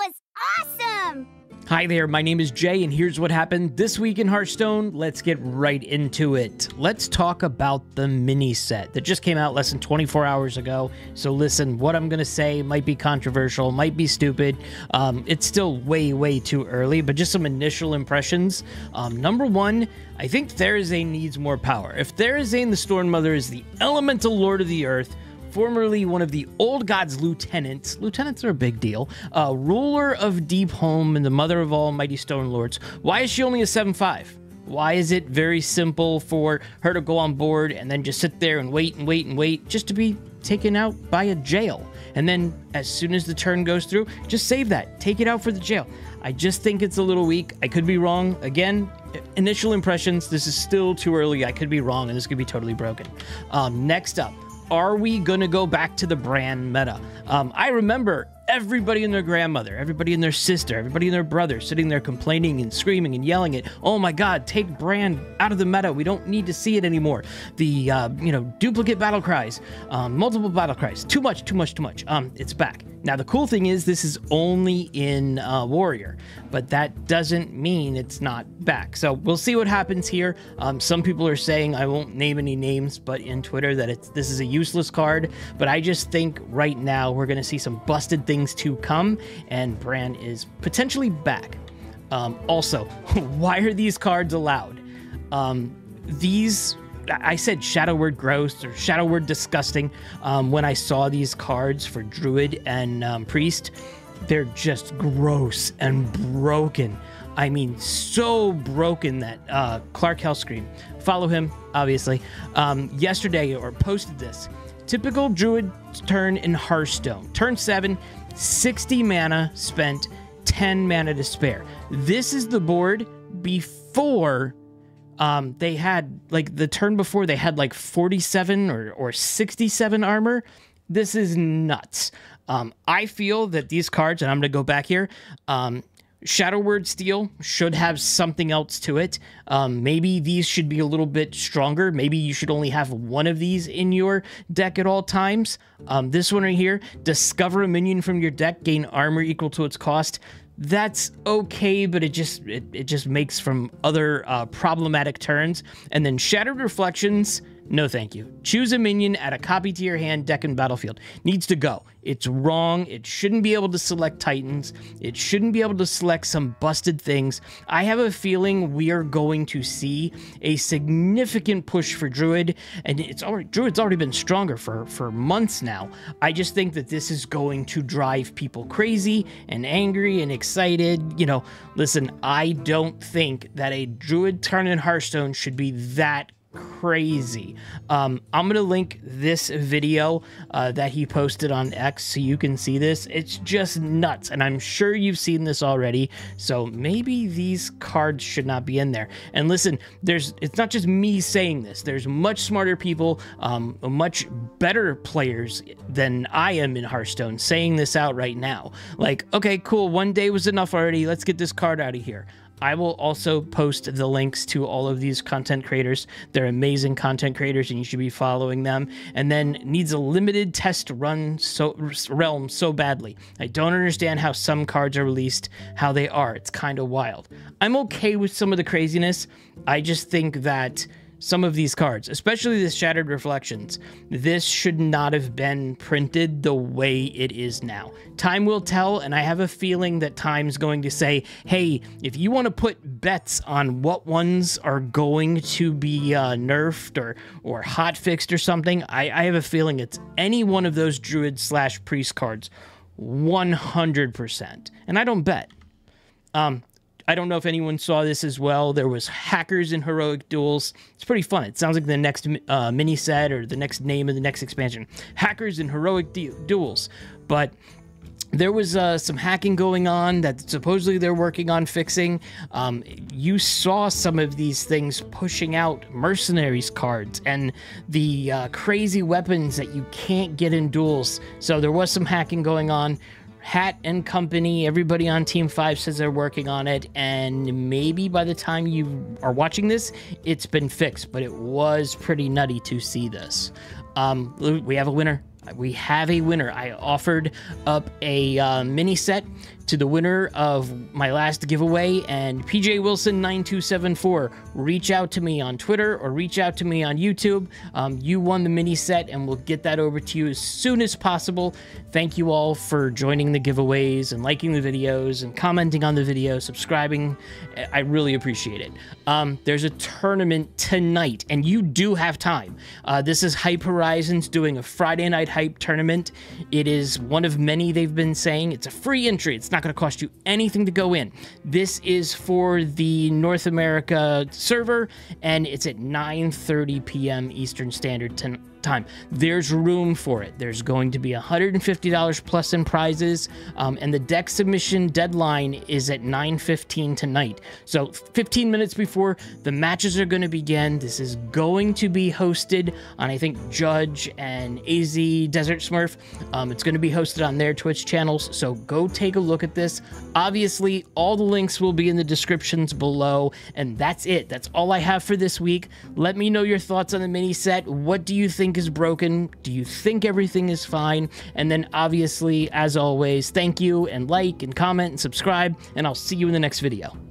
was awesome! Hi there, my name is Jay, and here's what happened this week in Hearthstone. Let's get right into it. Let's talk about the mini set that just came out less than 24 hours ago. So, listen, what I'm going to say might be controversial, might be stupid. Um, it's still way, way too early, but just some initial impressions. Um, number one, I think Therazane needs more power. If Therazane the Storm Mother is the elemental lord of the earth, formerly one of the old gods' lieutenants. Lieutenants are a big deal. Uh, ruler of Deepholm and the mother of all mighty stone lords. Why is she only a 7-5? Why is it very simple for her to go on board and then just sit there and wait and wait and wait just to be taken out by a jail? And then as soon as the turn goes through, just save that. Take it out for the jail. I just think it's a little weak. I could be wrong. Again, initial impressions, this is still too early. I could be wrong and this could be totally broken. Um, next up, are we going to go back to the Brann meta? Um, I remember everybody and their grandmother, everybody and their sister, everybody and their brother sitting there complaining and screaming and yelling it. Oh my God, take Brann out of the meta. We don't need to see it anymore. The, uh, you know, duplicate battle cries, um, multiple battle cries. Too much, too much, too much. Um, it's back. Now, the cool thing is this is only in uh, Warrior, but that doesn't mean it's not back. So we'll see what happens here. Um, some people are saying, I won't name any names, but in Twitter that it's this is a useless card. But I just think right now we're going to see some busted things to come, and Brann is potentially back. Um, also, why are these cards allowed? Um, these I said Shadow Word gross or Shadow Word disgusting um, when I saw these cards for Druid and um, Priest. They're just gross and broken. I mean, so broken that uh, Clark Hellscream, follow him, obviously, um, yesterday or posted this. Typical Druid turn in Hearthstone. Turn 7, 60 mana spent, 10 mana to spare. This is the board before um, they had like the turn before they had like 47 or, or 67 armor. This is nuts. Um, I feel that these cards, and I'm going to go back here, um, Shadow Word Steel should have something else to it. Um, maybe these should be a little bit stronger. Maybe you should only have one of these in your deck at all times. Um, this one right here, discover a minion from your deck, gain armor equal to its cost that's okay, but it just it, it just makes from other uh, problematic turns. And then Shattered Reflections, no thank you. Choose a minion, add a copy to your hand, deck, and battlefield. Needs to go. It's wrong. It shouldn't be able to select Titans. It shouldn't be able to select some busted things. I have a feeling we are going to see a significant push for Druid, and it's already Druid's already been stronger for for months now. I just think that this is going to drive people crazy and angry and excited. You know, listen, I don't think that a Druid turn in Hearthstone should be that crazy. Um, I'm going to link this video uh, that he posted on X so you can see this. It's just nuts. And I'm sure you've seen this already. So maybe these cards should not be in there. And listen, there's it's not just me saying this. There's much smarter people, um, much better players than I am in Hearthstone saying this out right now. Like, okay, cool. One day was enough already. Let's get this card out of here. I will also post the links to all of these content creators. They're amazing content creators, and you should be following them. And then needs a limited test run so realm so badly. I don't understand how some cards are released how they are. It's kind of wild. I'm okay with some of the craziness. I just think that some of these cards, especially the Shattered Reflections. This should not have been printed the way it is now. Time will tell, and I have a feeling that time's going to say, hey, if you want to put bets on what ones are going to be uh, nerfed or, or hot fixed or something, I, I have a feeling it's any one of those Druid slash Priest cards. 100%. And I don't bet. Um, I don't know if anyone saw this as well. There was hackers in heroic duels. It's pretty fun. It sounds like the next uh, mini set or the next name of the next expansion. Hackers in heroic du duels, but there was uh, some hacking going on that supposedly they're working on fixing. Um, you saw some of these things pushing out mercenaries cards and the uh, crazy weapons that you can't get in duels. So there was some hacking going on. Hat and company, everybody on Team 5 says they're working on it, and maybe by the time you are watching this, it's been fixed, but it was pretty nutty to see this. Um, we have a winner. we have a winner. I offered up a uh, mini set to the winner of my last giveaway, and PJ Wilson 9274. Reach out to me on Twitter or reach out to me on YouTube. Um, you won the mini set, and we'll get that over to you as soon as possible. Thank you all for joining the giveaways and liking the videos and commenting on the video, subscribing. I really appreciate it. Um, there's a tournament tonight, and you do have time. Uh, this is Hype Horizons doing a Friday night hype tournament. It is one of many they've been saying. It's a free entry. It's not not going to cost you anything to go in. This is for the North America server, and it's at 9:30 p.m. Eastern Standard time. There's room for it. There's going to be $150 plus in prizes, um, and the deck submission deadline is at 9:15 tonight. So 15 minutes before the matches are going to begin. This is going to be hosted on I think Judge and AZ Desert Smurf. Um, it's going to be hosted on their Twitch channels. So go take a look at this. Obviously, all the links will be in the descriptions below, and that's it. That's all I have for this week. Let me know your thoughts on the mini set. What do you think? think is broken? Do you think everything is fine? And then, obviously, as always, thank you and like and comment and subscribe, and I'll see you in the next video.